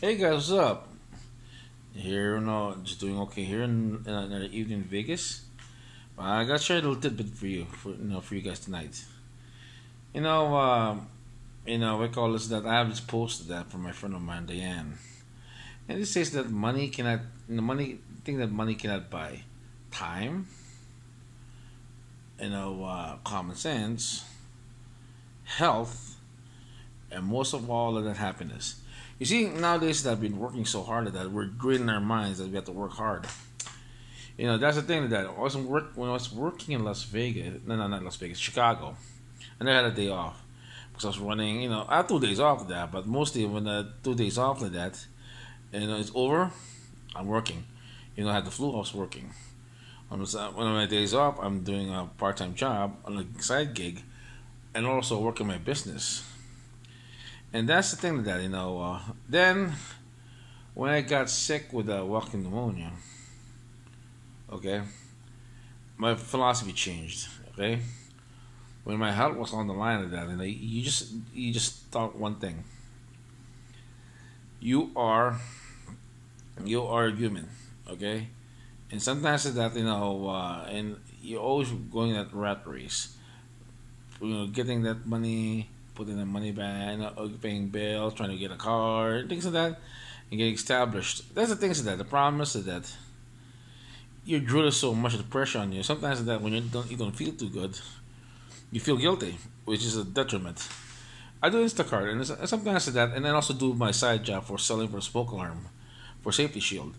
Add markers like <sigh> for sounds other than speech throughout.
Hey guys, what's up? Here, know, just doing okay here in, another evening in Vegas. I got to share a little tidbit for you, for you know, for you guys tonight. You know, uh, you know, we call this that I have just posted that from my friend of mine, Diane, and it says that money cannot, you know, money thing that money cannot buy, time, you know, uh, common sense, health, and most of all, that happiness. You see, nowadays that I've been working so hard at that we're drilling our minds that we have to work hard. You know, that's the thing that I was work when I was working in Las Vegas. No, no, not Las Vegas, Chicago, and I had a day off because I was running. You know, I had two days off of that, but mostly when the two days off like that, and you know, it's over, I'm working. You know, I had the flu. I was working. On one of my days off, I'm doing a part-time job on a side gig, and also working my business and that's the thing that you know. Uh, then, when I got sick with uh, walking pneumonia, okay, my philosophy changed. Okay, when my health was on the line of that, and you just you just thought one thing. You are, you are human, okay, and sometimes that you know, uh, and you're always going that rat race. You know, getting that money putting the money back, uh, paying bills, trying to get a car, things like that, and getting established. That's the things that. The problem is that you're drilling so much of the pressure on you. Sometimes that when you don't you don't feel too good, you feel guilty, which is a detriment. I do Instacart, and sometimes that, and then also do my side job for selling for smoke alarm, for safety shield,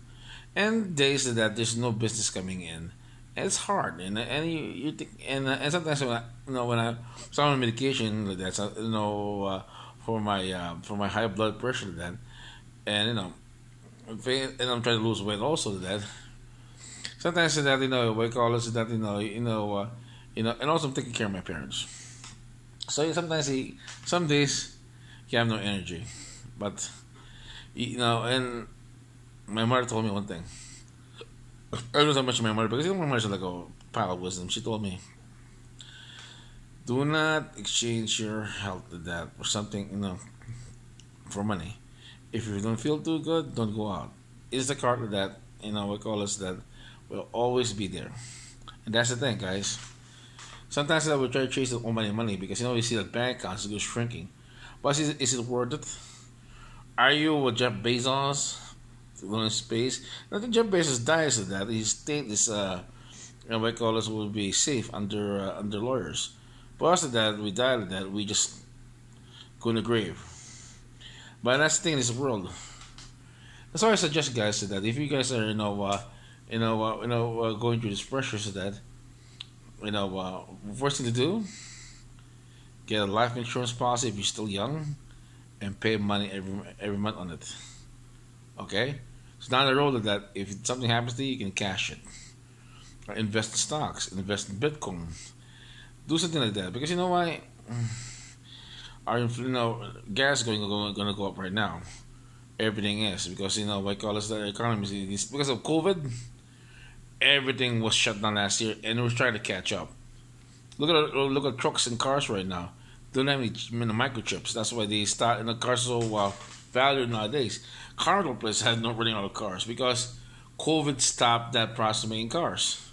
and days that there's no business coming in it's hard, and and you you think, and uh, and sometimes when I, you know when I start on medication that's you know uh, for my uh, for my high blood pressure then, and you know, and I'm trying to lose weight also that. Sometimes that you know we call it that you know you know uh, you know, and also I'm taking care of my parents. So sometimes he, some days you have no energy, but you know, and my mother told me one thing I don't much my mother because my mother's like a pile of wisdom. She told me, "Do not exchange your health to that for something, you know, for money. If you don't feel too good, don't go out. It's the card that you know we call us that will always be there, and that's the thing, guys. Sometimes I will try to chase all money, money because you know we see that bank accounts go shrinking, but is, is it worth it? Are you with Jeff Bezos? In space. I think Jeff Bezos dies of that. His state is, uh, know, what call us will be safe under uh, under lawyers. But after that, we die of that. We just go in the grave. But that's the thing in this world. That's why I suggest guys that if you guys are, you know, uh, you know, uh, you know, uh, going through this pressure, so that, you know, uh, first thing to do, get a life insurance policy if you're still young, and pay money every every month on it. Okay. It's down the road that if something happens to you, you can cash it. Or invest in stocks, invest in Bitcoin. Do something like that. Because you know why? <sighs> Our you know, gas going, going, going to go up right now. Everything is. Because, you know, call it the economy is because of COVID, everything was shut down last year and we're trying to catch up. Look at look at trucks and cars right now. Don't have any you know, microchips. That's why they start in the cars so uh, valued nowadays. Car place has not running out of cars because COVID stopped that process of making cars.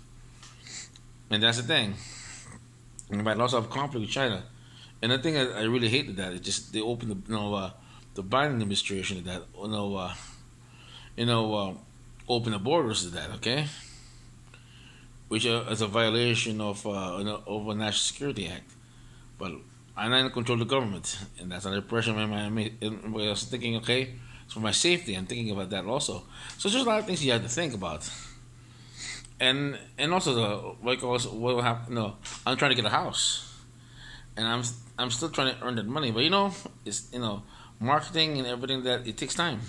And that's the thing. And might also have conflict with China. And the thing I, I really hated that it just they opened the you know uh, the Biden administration that you know uh, you know uh, open the borders to that. Okay, which uh, is a violation of uh, of a National Security Act. But I'm not in control of the government, and that's under pressure. I was thinking, okay, it's for my safety. I'm thinking about that also. So there's a lot of things you have to think about, and and also the like also what will happen. No, I'm trying to get a house, and I'm I'm still trying to earn that money. But you know, it's you know, marketing and everything that it takes time.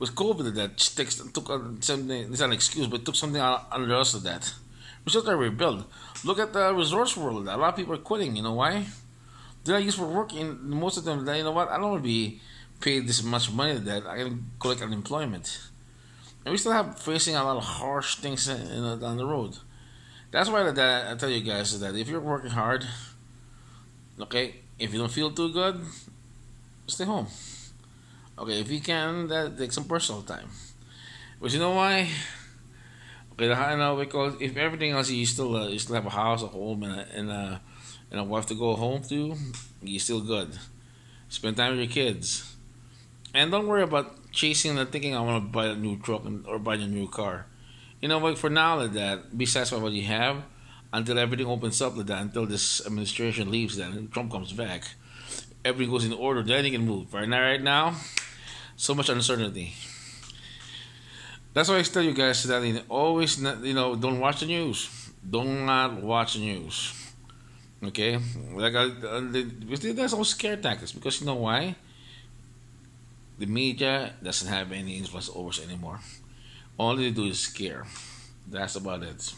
With COVID, that takes took something. It's an excuse, but took something under us of that. We still got to rebuild. Look at the resource world. A lot of people are quitting. You know why? They're not used for working. Most of them, you know what? I don't want to be paid this much money that I can collect unemployment. And we still have facing a lot of harsh things know, down the road. That's why that I tell you guys that if you're working hard, okay, if you don't feel too good, stay home. Okay, if you can, that take some personal time. But you know why? I know because if everything else you still uh, you still have a house, a home, and a, and a, and a wife to go home to, you're still good. Spend time with your kids, and don't worry about chasing and thinking I want to buy a new truck or buy a new car. You know, like for now, like that, be satisfied with what you have until everything opens up like that, until this administration leaves, then and Trump comes back, everything goes in order, then you can move. Right now, right now, so much uncertainty. That's why I tell you guys that you always, you know, don't watch the news. Do not watch the news. Okay, like I, uh, that's all scare tactics because you know why? The media doesn't have any influence over us anymore. All they do is scare. That's about it. It's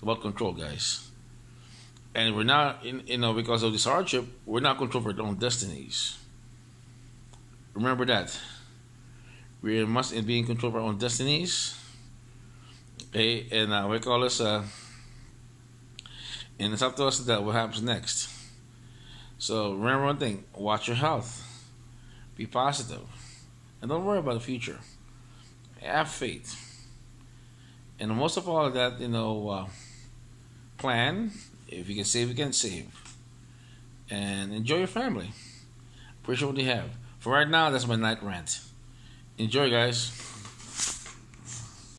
about control, guys. And we're not, in, you know, because of this hardship, we're not controlling our own destinies. Remember that. We must be in control of our own destinies. Okay, and uh, we call this, uh, and it's up to us that what happens next. So remember one thing: watch your health, be positive, and don't worry about the future. Have faith, and most of all of that, you know, uh, plan. If you can save, you can save, and enjoy your family. Appreciate what you have. For right now, that's my night rant. Enjoy, guys.